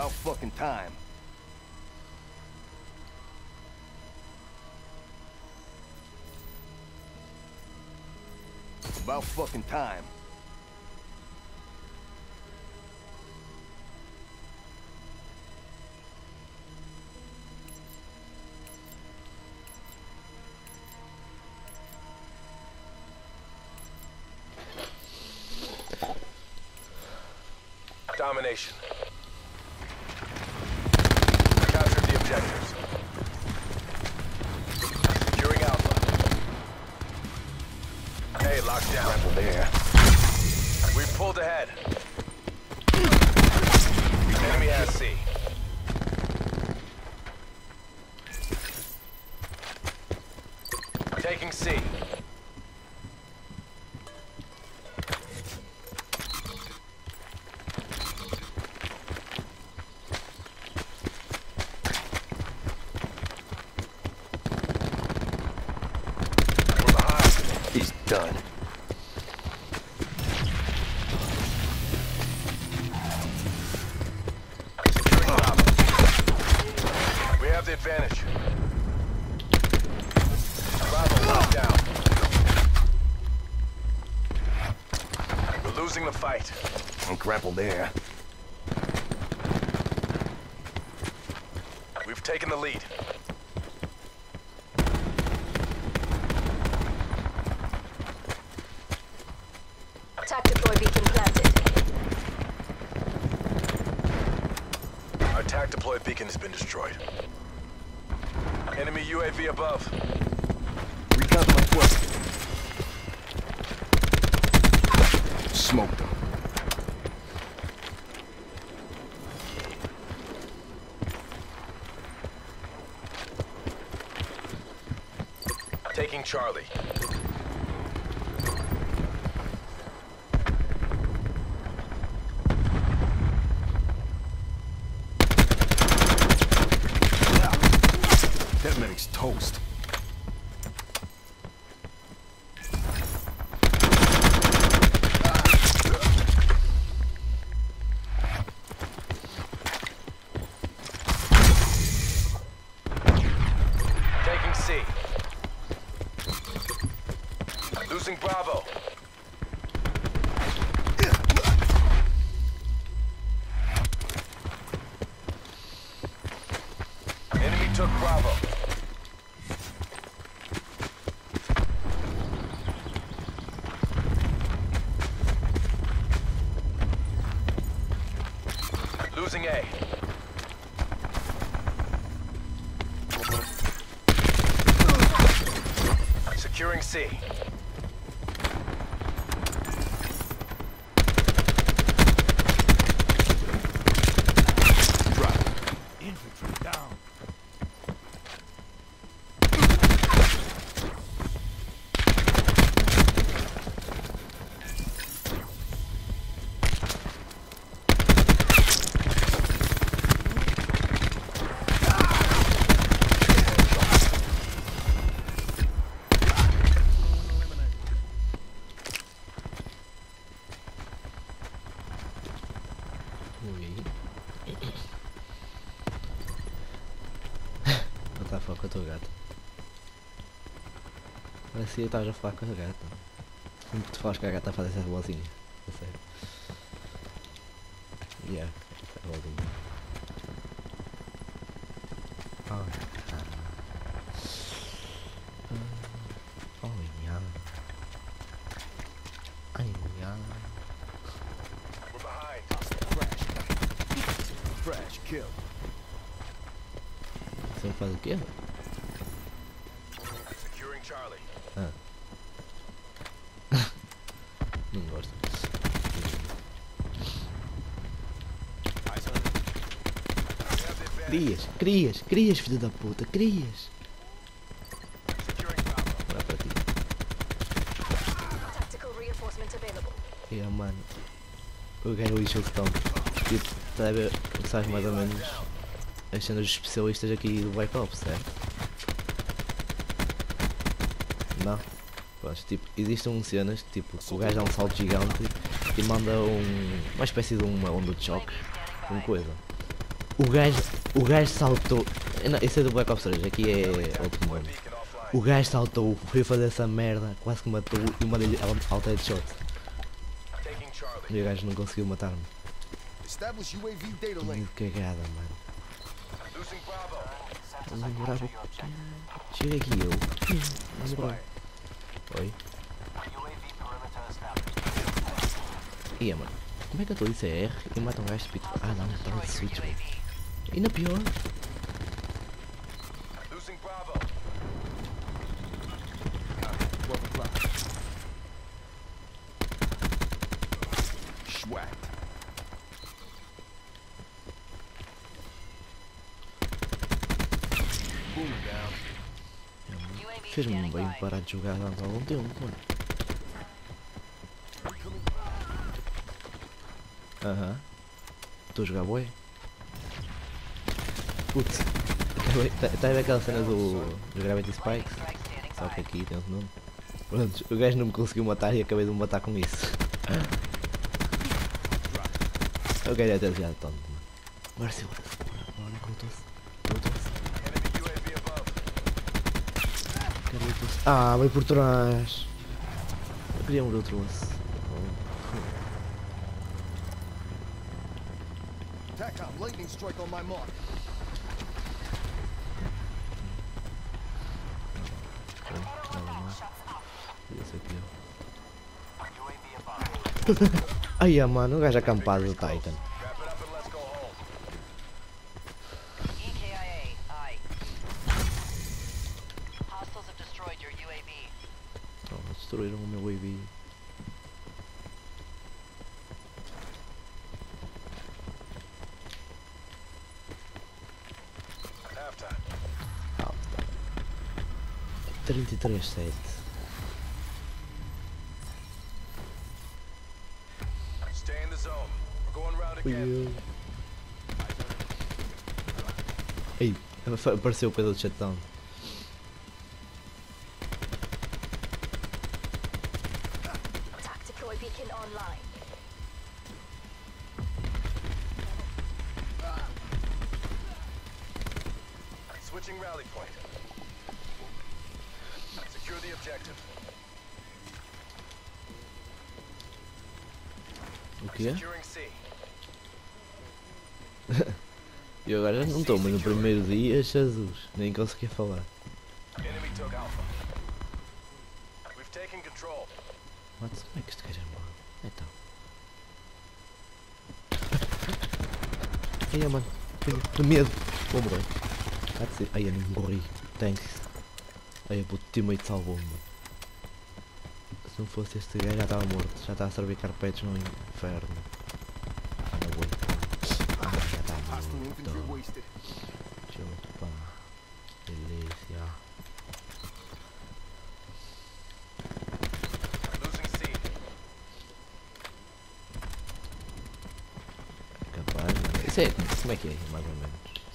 About fucking time. About fucking time. Domination. Locked down. Rebel there. We've pulled ahead. Enemy has C. Taking C. He's done. Grapple there. We've taken the lead. Attack deploy beacon planted. Our TAC deploy beacon has been destroyed. Enemy UAV above. Recon my twelve. Smoked him. Taking Charlie. Losing A. Securing C. What the fuck, eu estou gato. Parecia que estavas a falar com a gata. Sempre que tu falas com a gata faz essa vozinha. A sério. Yeah, essa vozinha. Oh, Você faz o quê? Securing Charlie. Não gosto. Advantage. Crias, crias, crias, filho da puta, crias. Olha para ti. E ah, mano. Eu quero o Shield Stomp. Tipo, tá a ver, sabes mais ou menos as cenas dos especialistas aqui do Black Ops, certo? Não? Pronto, tipo, existem cenas, tipo, que o gajo dá um salto gigante e manda um, uma espécie de uma onda de choque, com coisa. O gajo, o gajo saltou. Não, esse é do Black Ops 3, aqui é outro mundo. O gajo saltou, foi fazer essa merda, quase que matou e mandei-lhe alta headshot. E o gajo não conseguiu matar-me. Que cagada, mano. Losing Bravo. Não lembrava. Chega aqui eu. Não lembrava. Oi? Ia, mano. Como é que eu estou? Isso é R e mata um gajo de pito. Ah não, estava de switch, mano. Ainda pior. Fez-me bem parar de jogar há algum tempo, mano. Aham. Estou a jogar boi? Putz. Está a ver aquela cena do, do Gravity Spikes? Só que aqui tem outro nome. Pronto, o gajo não me conseguiu matar e acabei de me matar com isso. O gajo é até já tonto, mano. Bora, Ah, vai por trás. Eu queria um outro. TACOM, lightning strike on my mark. Ai, ah, mano, o gajo acampado do Titan. 33, 7. Stay in the zone. We're going round again. eu. Ei, apa- apareceu o Pedro do shutdown. Tactical beacon. Switching rally point. Secure the objective. O quê? Eu agora não estou, mas no primeiro dia, Jesus, nem conseguia falar. What? Como é que este gajo morre? Então. Ai, mano, tenho, medo. Vou morrer. Ai, eu não morri. Thanks. Ai, o teammate salvou-me. Se não fosse este gajo, já estava morto. Já estava a servir carpetes no inferno. Ah, não vou. Ah, já está morto. wasted. Chupa. Delícia. Isso é, como é que é, mais ou menos?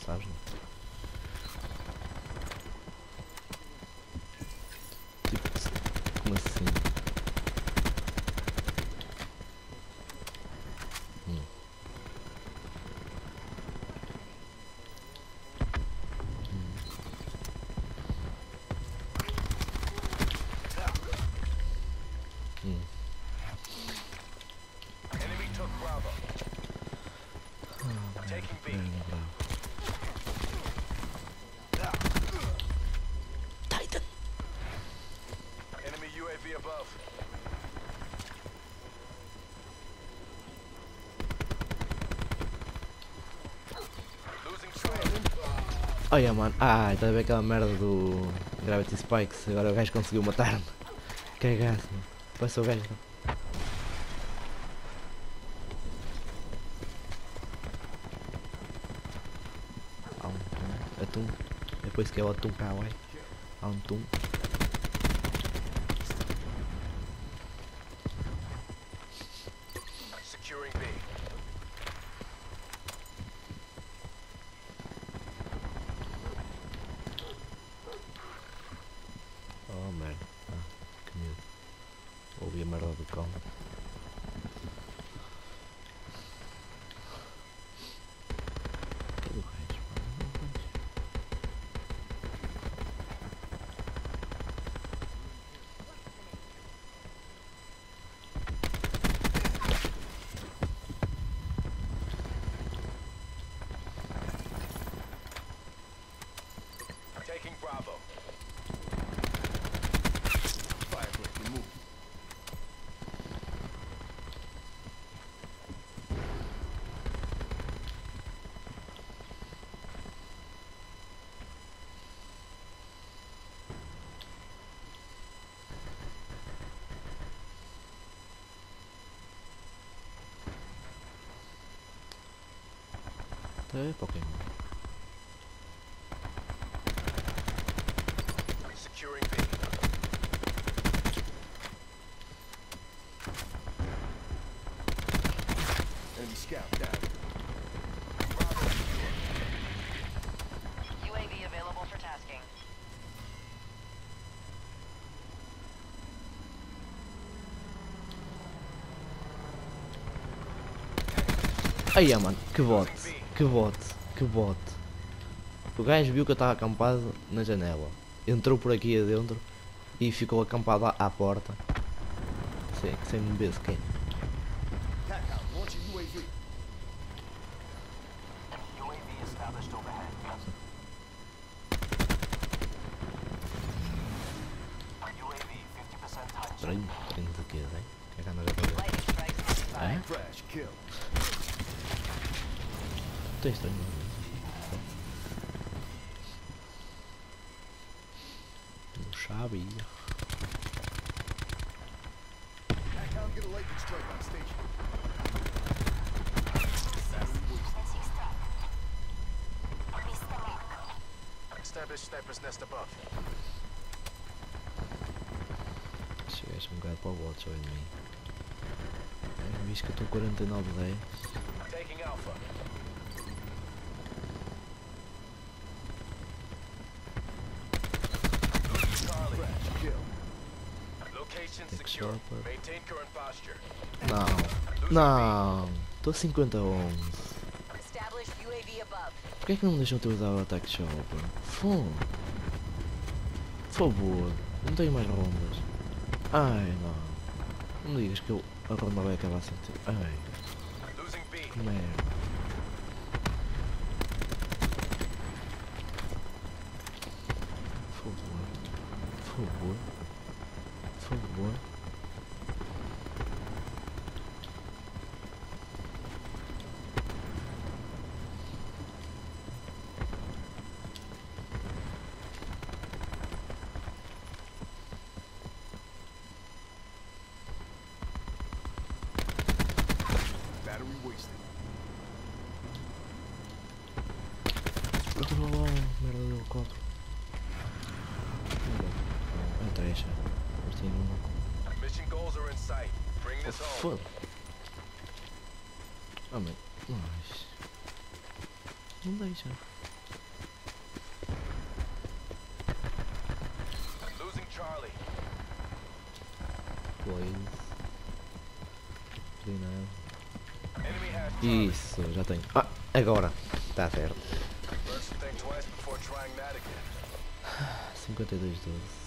Sabes? Não? Olha mano, ah, está a ver aquela merda do Gravity Spikes, agora o gajo conseguiu matar-me. Cagaço, mano. Passou o gajo. Há um tum, atum, depois que é o atum kawaii. Há thế Pokemon Ay, ja, Mann, geworden. Que bote, que bote, que. O gajo viu que eu estava acampado na janela. Entrou por aqui adentro e ficou acampado à, à porta. Sem, sem me ver sequer. Estranho, estranho de quê, hein? O que é que anda a fazer? É? Estranho. Não sabia. Establish sniper's nest above. Chegaste um bocado para o bot, só em mim. É, que eu estou 49 10. Taking Alpha. Posture. Não, não. Estou 50 11. Established UAV above. Porquê é que não me deixam te usar o ataque chopper? Fum. Por favor, não tenho mais rondas. Ai não. Não me digas que eu, a ronda vai acabar sem ter. Ai, que merda. Por favor. Por favor. Outro lá, merda do helicóptero. É trecha. Mas tem um. Mission goals are in sight. Bring Oh, this home. foda. Ah, mas. Mas. Não deixa. Losing Charlie. Charlie. Isso, já tenho. Ah, agora. Está certo. Learn to think twice